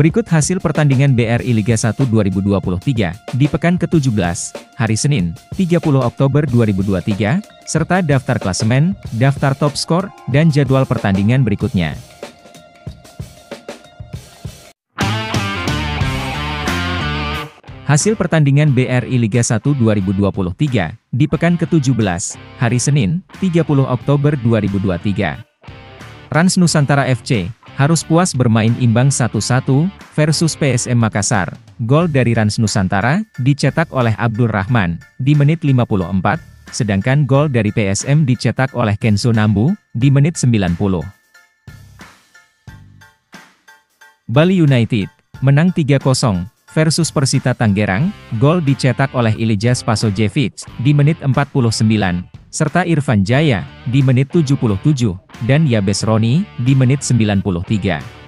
Berikut hasil pertandingan BRI Liga 1 2023 di pekan ke-17, hari Senin, 30 Oktober 2023, serta daftar klasemen, daftar top skor, dan jadwal pertandingan berikutnya. Hasil pertandingan BRI Liga 1 2023 di pekan ke-17, hari Senin, 30 Oktober 2023. Rans Nusantara FC harus puas bermain imbang 1-1 versus PSM Makassar. Gol dari Rans Nusantara dicetak oleh Abdul Rahman di menit 54, sedangkan gol dari PSM dicetak oleh Kenzo Nambu di menit 90. Bali United menang 3-0 versus Persita Tangerang, gol dicetak oleh Ilijas Pasojevic di menit 49, serta Irfan Jaya di menit 77 dan Yabes Roni di menit 93.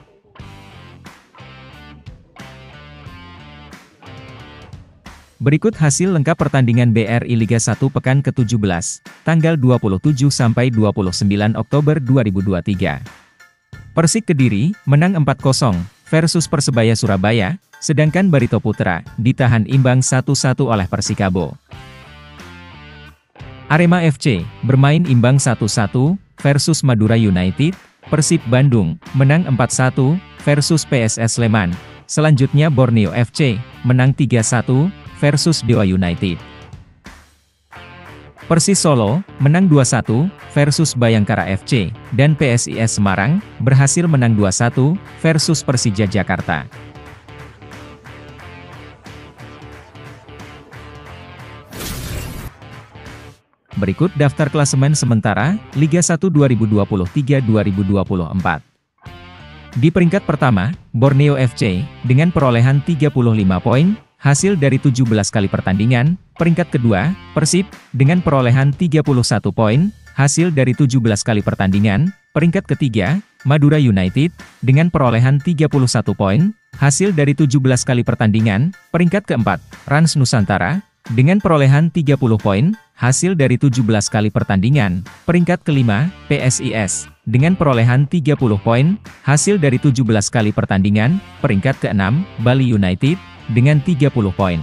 Berikut hasil lengkap pertandingan BRI Liga 1 pekan ke-17, tanggal 27 sampai 29 Oktober 2023. Persik Kediri menang 4-0 versus Persebaya Surabaya, sedangkan Barito Putra ditahan imbang 1-1 oleh Persikabo. Arema FC bermain imbang 1-1 versus Madura United, Persib Bandung menang 4-1 versus PSS Sleman. Selanjutnya Borneo FC menang 3-1 versus Dewa United. Persis Solo menang 2-1 versus Bayangkara FC dan PSIS Semarang berhasil menang 2-1 versus Persija Jakarta. Berikut daftar klasemen sementara, Liga 1 2023-2024. Di peringkat pertama, Borneo FC, dengan perolehan 35 poin, hasil dari 17 kali pertandingan. Peringkat kedua, Persib, dengan perolehan 31 poin, hasil dari 17 kali pertandingan. Peringkat ketiga, Madura United, dengan perolehan 31 poin, hasil dari 17 kali pertandingan. Peringkat keempat, Rans Nusantara, dengan perolehan 30 poin, hasil dari 17 kali pertandingan, peringkat kelima, PSIS, dengan perolehan 30 poin, hasil dari 17 kali pertandingan, peringkat keenam, Bali United, dengan 30 poin.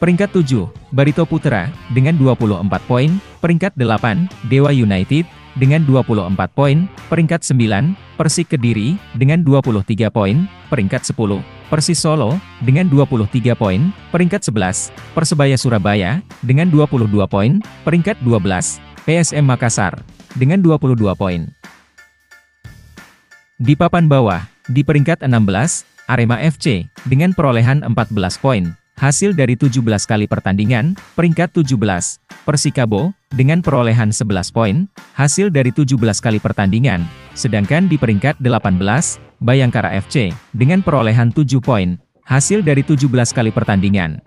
Peringkat 7, Barito Putra, dengan 24 poin, peringkat 8, Dewa United, dengan 24 poin, peringkat 9, Persik Kediri, dengan 23 poin, peringkat 10, Persis Solo, dengan 23 poin, peringkat 11, Persebaya Surabaya, dengan 22 poin, peringkat 12, PSM Makassar, dengan 22 poin. Di papan bawah, di peringkat 16, Arema FC, dengan perolehan 14 poin, hasil dari 17 kali pertandingan, peringkat 17, Persikabo, dengan perolehan 11 poin, hasil dari 17 kali pertandingan, sedangkan di peringkat 18, Bayangkara FC, dengan perolehan 7 poin, hasil dari 17 kali pertandingan.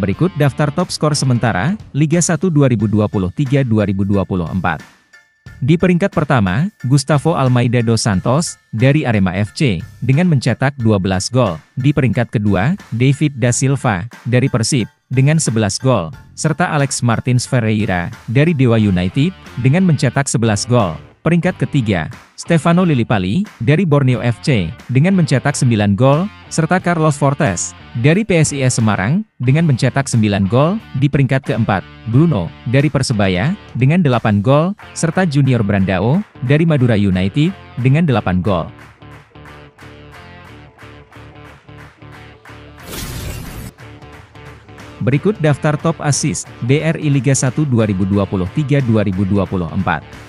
Berikut daftar top skor sementara, Liga 1 2023-2024. Di peringkat pertama, Gustavo Almeida dos Santos, dari Arema FC, dengan mencetak 12 gol. Di peringkat kedua, David da Silva, dari Persib, dengan 11 gol, serta Alex Martins Ferreira, dari Dewa United, dengan mencetak 11 gol. Peringkat ketiga, Stefano Lillipali, dari Borneo FC, dengan mencetak 9 gol, serta Carlos Fortes, dari PSIS Semarang, dengan mencetak 9 gol, di peringkat keempat, Bruno, dari Persebaya, dengan 8 gol, serta Junior Brandao, dari Madura United, dengan 8 gol. Berikut daftar top assist BRI Liga 1 2023-2024.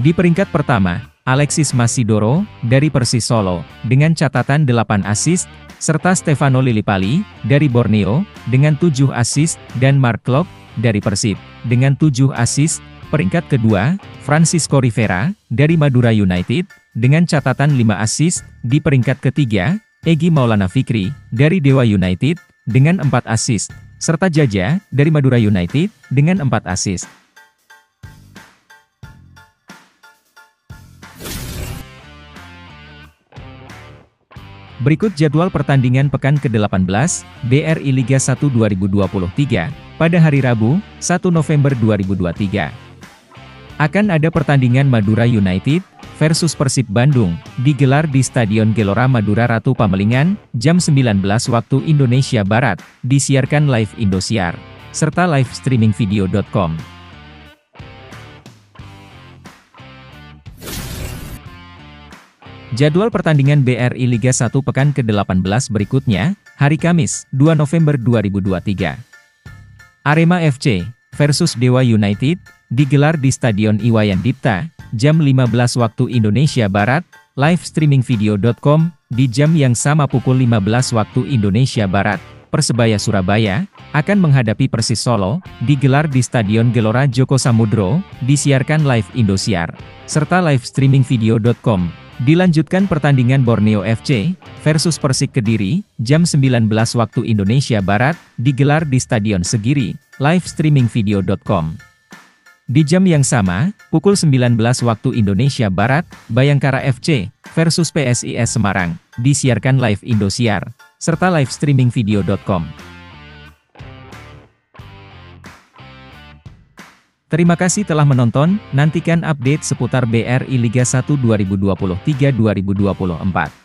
Di peringkat pertama, Alexis Masidoro, dari Persis Solo, dengan catatan 8 assist, serta Stefano Lillipali, dari Borneo, dengan 7 assist, dan Mark Klok, dari Persib, dengan 7 assist. Peringkat kedua, Francisco Rivera, dari Madura United, dengan catatan 5 assist. Di peringkat ketiga, Egi Maulana Fikri, dari Dewa United, dengan 4 assist, serta Jaja, dari Madura United, dengan 4 assist. Berikut jadwal pertandingan pekan ke-18, BRI Liga 1 2023, pada hari Rabu, 1 November 2023. Akan ada pertandingan Madura United versus Persib Bandung, digelar di Stadion Gelora Madura Ratu Pamelingan, jam 19 waktu Indonesia Barat, disiarkan live Indosiar, serta live streaming Jadwal pertandingan BRI Liga 1 pekan ke-18 berikutnya, hari Kamis, 2 November 2023. Arema FC versus Dewa United, digelar di Stadion Iwayan Dipta, jam 15 waktu Indonesia Barat, live streaming video.com, di jam yang sama pukul 15 waktu Indonesia Barat. Persebaya Surabaya, akan menghadapi Persis Solo, digelar di Stadion Gelora Joko Samudro, disiarkan live Indosiar, serta live streaming video.com. Dilanjutkan pertandingan Borneo FC versus Persik Kediri, jam 19 waktu Indonesia Barat, digelar di Stadion Segiri, live streaming video.com. Di jam yang sama, pukul 19 waktu Indonesia Barat, Bayangkara FC versus PSIS Semarang, disiarkan live Indosiar, serta live streaming video.com. Terima kasih telah menonton, nantikan update seputar BRI Liga 1 2023-2024.